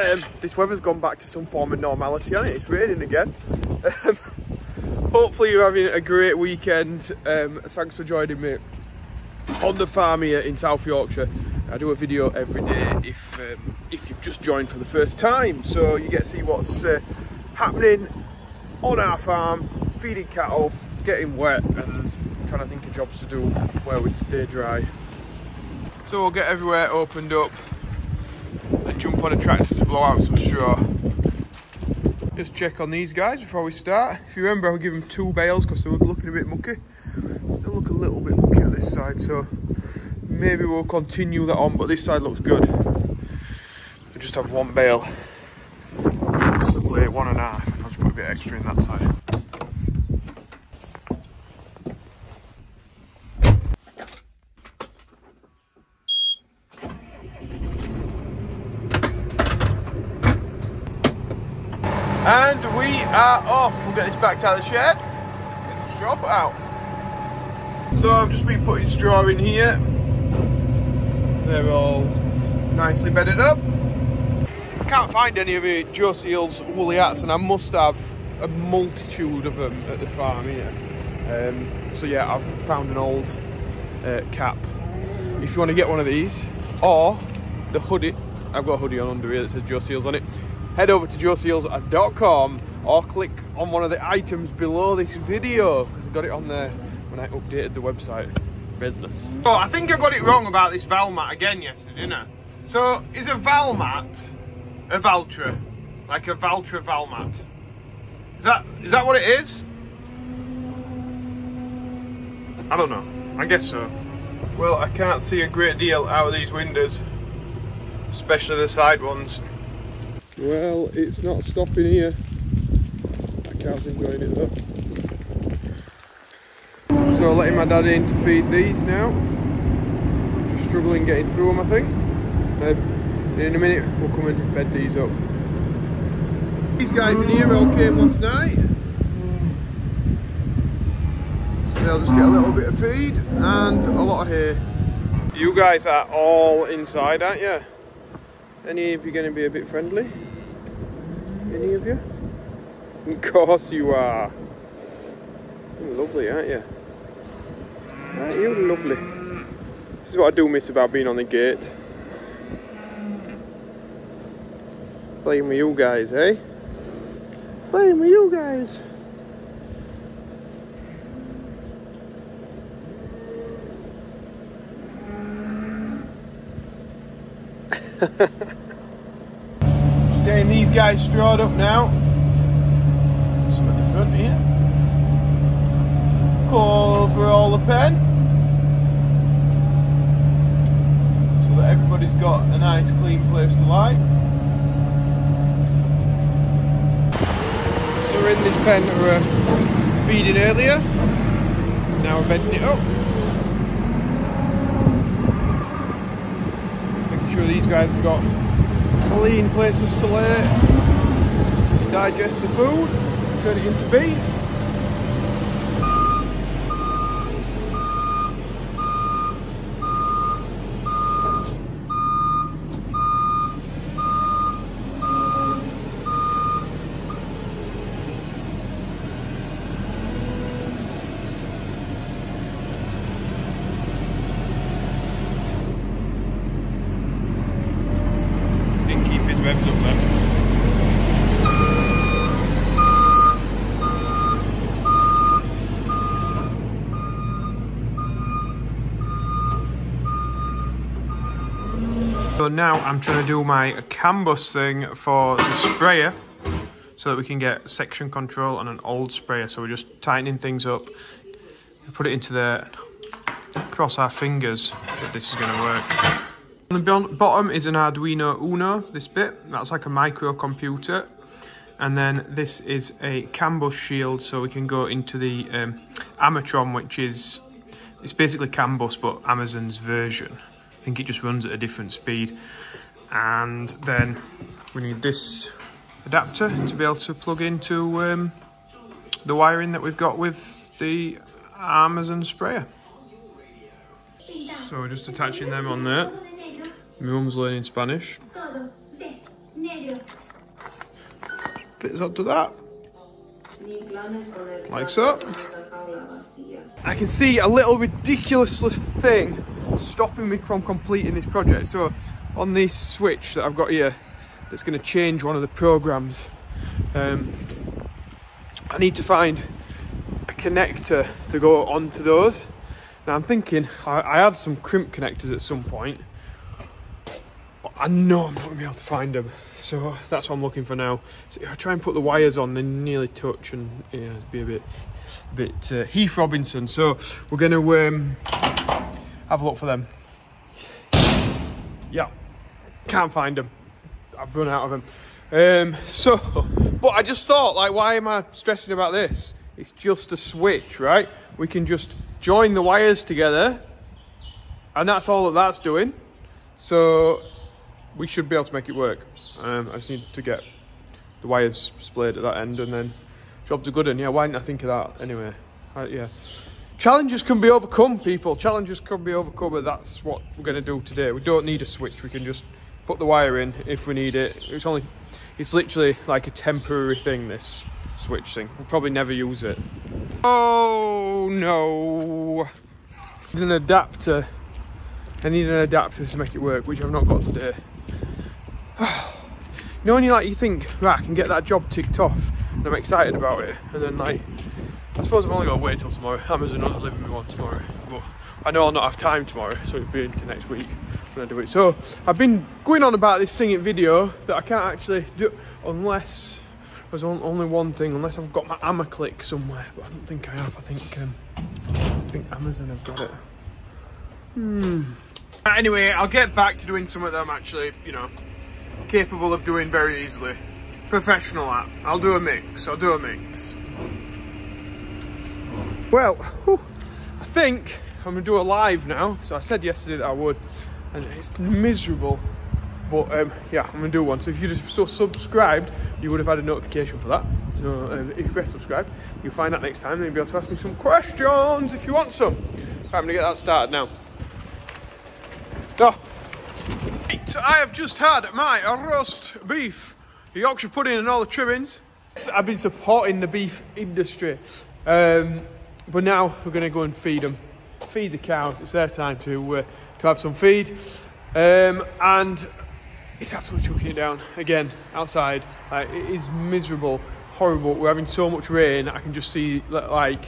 um, this weather's gone back to some form of normality on it. It's raining again. Um, hopefully you're having a great weekend. Um, thanks for joining me on the farm here in South Yorkshire. I do a video every day if um, if you've just joined for the first time, so you get to see what's uh, happening on our farm, feeding cattle, getting wet, and trying to think of jobs to do where we stay dry. So we'll get everywhere opened up and jump on a tractor to blow out some straw. Just check on these guys before we start. If you remember, I'll give them two bales because they were looking a bit mucky. They look a little bit mucky on this side, so maybe we'll continue that on, but this side looks good. We just have one bale, possibly one and a half. I'll just put a bit extra in that side. And we are off. We'll get this back of the shed. Get the straw out. So I've just been putting straw in here. They're all nicely bedded up. I can't find any of the Joe Seels woolly hats and I must have a multitude of them at the farm here. Um, so yeah, I've found an old uh, cap. If you want to get one of these, or the hoodie, I've got a hoodie on under here that says Joe Seels on it head over to joeseels.com or click on one of the items below this video. I got it on there when I updated the website. Business. Oh, I think I got it wrong about this Valmet again yesterday, didn't I? So, is a Valmet a Valtra? Like a Valtra Valmet? Is that is that what it is? I don't know. I guess so. Well, I can't see a great deal out of these windows, especially the side ones. Well, it's not stopping here. I can't enjoying it though. So letting my dad in to feed these now. Just struggling getting through them, I think. Um, in a minute, we'll come and bed these up. These guys in here all came last night. So they'll just get a little bit of feed and a lot of hay. You guys are all inside, aren't you? Any of you going to be a bit friendly? Any of you? Of course you are. You're lovely, aren't you? Aren't you lovely? This is what I do miss about being on the gate. Playing with you guys, eh? Playing with you guys. Getting these guys strawed up now. Some at the front here. Call over all the pen. So that everybody's got a nice clean place to lie. So we're in this pen that we were feeding earlier. Now we're bedding it up. Making sure these guys have got clean places to lay, digest the food, turn it into beef. Didn't keep his revs up then. So now I'm trying to do my CAN bus thing for the sprayer so that we can get section control on an old sprayer. So we're just tightening things up, put it into there, cross our fingers that this is going to work. On the bottom is an Arduino Uno, this bit, that's like a microcomputer. And then this is a CAN bus shield so we can go into the um, Amatron which is, it's basically CAN bus but Amazone's version. I think it just runs at a different speed. And then we need this adapter to be able to plug into um, the wiring that we've got with the Amazone sprayer. So we're just attaching them on there. My mum's learning Spanish. Todo. De. to that. Like so. I can see a little ridiculous thing stopping me from completing this project. So on this switch that I've got here, that's going to change one of the programs, um, I need to find a connector to go onto those. Now I'm thinking I, I had some crimp connectors at some point, I know I'm not to be able to find them. So that's what I'm looking for now. So I try and put the wires on, they nearly touch and yeah, be a bit, a bit uh, Heath Robinson. So we're going to um, have a look for them. Yeah, can't find them. I've run out of them. Um, so, but I just thought, like, why am I stressing about this? It's just a switch, right? We can just join the wires together and that's all that that's doing. So we should be able to make it work. Um, I just need to get the wires splayed at that end and then jobs are good and yeah, why didn't I think of that anyway? Uh, yeah. Challenges can be overcome, people. Challenges can be overcome, and that's what we're going to do today. We don't need a switch. We can just put the wire in if we need it. It's only, it's literally like a temporary thing, this switch thing. We'll probably never use it. Oh, no. There's an adapter. I need an adapter to make it work, which I've not got today. you know when you like, you think, right, I can get that job ticked off, and I'm excited about it, and then like, I suppose I've only got to wait till tomorrow. Amazon will deliver me one tomorrow, but I know I'll not have time tomorrow, so it'll be into next week when I do it. So I've been going on about this singing video that I can't actually do unless there's only one thing, unless I've got my AmaClick somewhere, but I don't think I have. I think um, I think Amazon have got it. Hmm. Anyway, I'll get back to doing some of them actually, you know, capable of doing very easily. Professional app. I'll do a mix. I'll do a mix. Well, whew, I think I'm gonna do a live now. So I said yesterday that I would, and it's miserable. But um, yeah, I'm gonna do one. So if you just so subscribed, you would have had a notification for that. So um, if you press subscribe, you'll find that next time. Then you'll be able to ask me some questions if you want some. Right, I'm gonna get that started now. Oh. So I have just had my roast beef, Yorkshire pudding and all the trimmings. I've been supporting the beef industry. Um, but now we're going to go and feed them feed the cows. It's their time to uh, to have some feed, um, and it's absolutely chucking it down again outside. It is miserable, horrible. We're having so much rain. I can just see like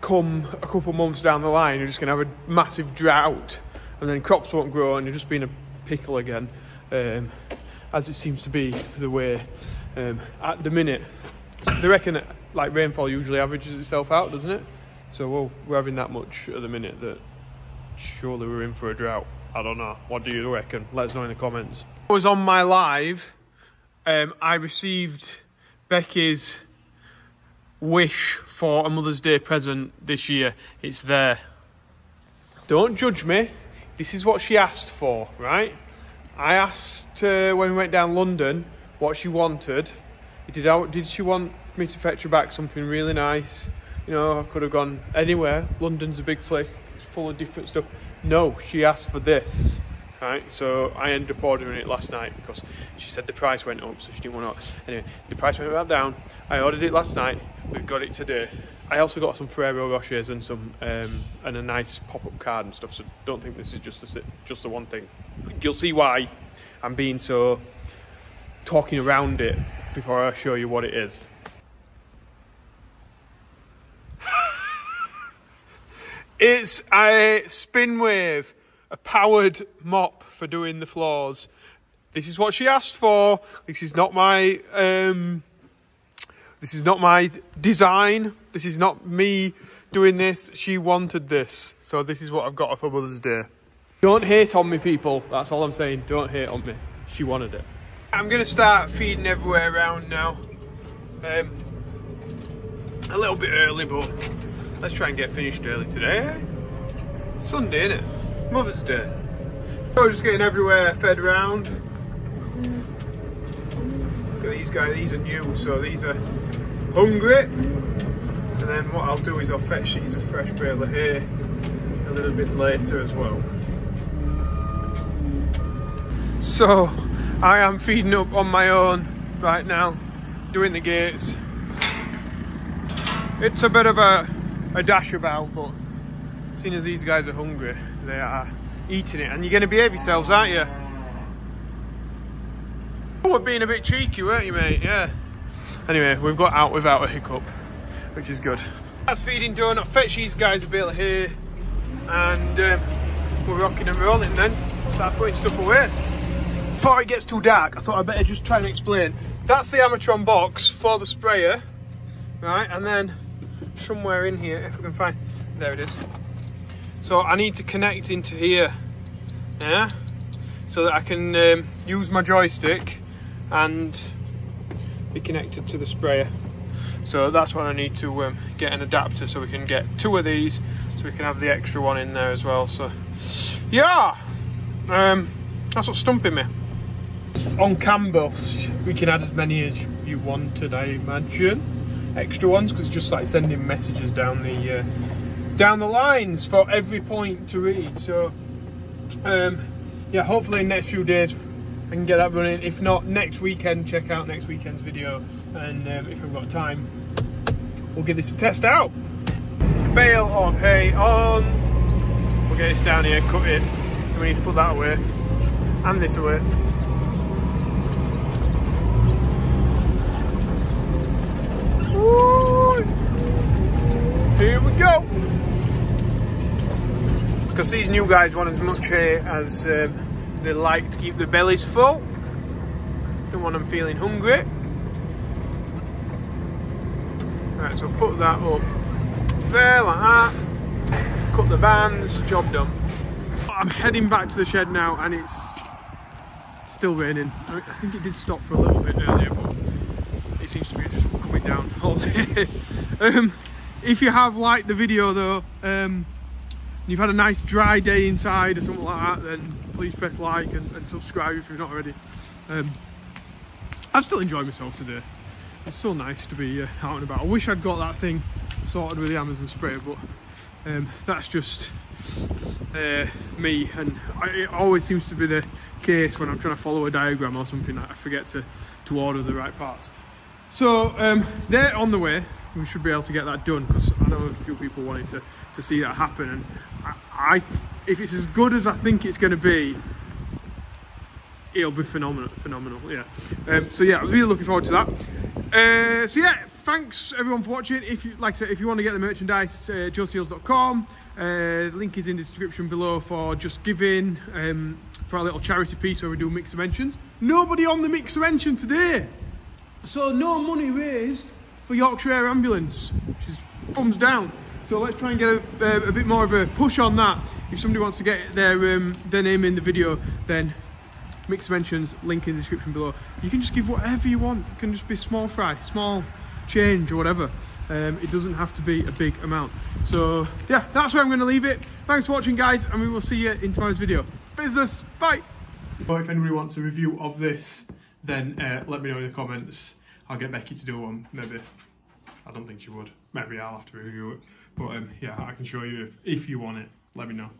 come a couple months down the line, you're just going to have a massive drought, and then crops won't grow, and you're just being a pickle again, um, as it seems to be the way um, at the minute. They reckon that, like rainfall usually averages itself out, doesn't it? So well, we're having that much at the minute that surely we're in for a drought. I don't know. What do you reckon? Let us know in the comments. I was on my live. Um, I received Becky's wish for a Mother's Day present this year. It's there. Don't judge me. This is what she asked for, right? I asked uh, when we went down London what she wanted. Did, I, did she want me to fetch her back something really nice? You know, I could have gone anywhere. London's a big place, it's full of different stuff. No, she asked for this, right? So I ended up ordering it last night because she said the price went up, so she didn't want to. Anyway, the price went back down. I ordered it last night. We've got it today. I also got some Ferrero Rochers and some um, and a nice pop-up card and stuff. So don't think this is just the just the one thing. You'll see why I'm being so talking around it before I show you what it is. It's a Spinwave, a powered mop for doing the floors. This is what she asked for. This is not my um, this is not my design. This is not me doing this. She wanted this. So this is what I've got for Mother's Day. Don't hate on me, people. That's all I'm saying. Don't hate on me. She wanted it. I'm going to start feeding everywhere around now. Um, a little bit early, but Let's try and get finished early today. Sunday, innit? Mother's Day. So just getting everywhere fed around. Look at these guys, these are new, so these are hungry. And then what I'll do is I'll fetch these a fresh bale of hay a little bit later as well. So I am feeding up on my own right now, doing the gates. It's a bit of a, a dash about, but seeing as these guys are hungry, they are eating it. And you're going to behave yourselves, aren't you? Oh, we're being a bit cheeky, weren't you, mate? Yeah. Anyway, we've got out without a hiccup, which is good. That's feeding done. I fetch these guys a bit here, and um, we're rocking and rolling then. Start putting stuff away. Before it gets too dark, I thought I'd better just try and explain. That's the Amatron box for the sprayer, right? And then somewhere in here, if we can find, there it is. So I need to connect into here, yeah? So that I can um, use my joystick and be connected to the sprayer. So that's what I need to um, get an adapter so we can get two of these so we can have the extra one in there as well. So yeah, um, that's what's stumping me. CAN bus, we can add as many as you wanted, I imagine. Extra ones, because just like sending messages down the uh, down the lines for every point to read. So um, yeah, hopefully in the next few days I can get that running. If not, next weekend, check out next weekend's video. And um, if we've got time, we'll give this a test out. Bale of hay on. We'll get this down here, cut it. We need to put that away. And this away. Because these new guys want as much hay as um, they like to keep their bellies full. Don't want them feeling hungry. Right, so put that up there like that. Cut the bands, job done. I'm heading back to the shed now and it's still raining. I think it did stop for a little bit earlier, but it seems to be just coming down all day. um, if you have liked the video though, um, you've had a nice dry day inside or something like that, then please press like and, and subscribe if you're not already. Um, I've still enjoyed myself today. It's so nice to be uh, out and about. I wish I'd got that thing sorted with the Amazone spray, but um, that's just uh, me. And I, it always seems to be the case when I'm trying to follow a diagram or something that I forget to, to order the right parts. So um, they're on the way. We should be able to get that done because I know a few people wanted to, to see that happen. And I, I if it's as good as I think it's going to be, it'll be phenomenal. Phenomenal, yeah. Um, so yeah, really looking forward to that. Uh, so yeah, thanks everyone for watching. If you like, said, if you want to get the merchandise, uh, joeseels.com. Uh, link is in the description below for just giving um, for our little charity piece where we do mixer mentions. Nobody on the mixer mention today, so no money raised for Yorkshire Air Ambulance, which is thumbs down. So let's try and get a, uh, a, bit more of a push on that. If somebody wants to get their um, their name in the video, then mixer mentions, link in the description below. You can just give whatever you want. It can just be small fry, small change or whatever. Um, it doesn't have to be a big amount. So yeah, that's where I'm going to leave it. Thanks for watching guys and we will see you in tomorrow's video. Business, bye! Or if anybody wants a review of this, then uh, let me know in the comments. I'll get Becky to do one, maybe. I don't think she would. Maybe I'll have to review it. But um, yeah, I can show you if, if you want it. Let me know.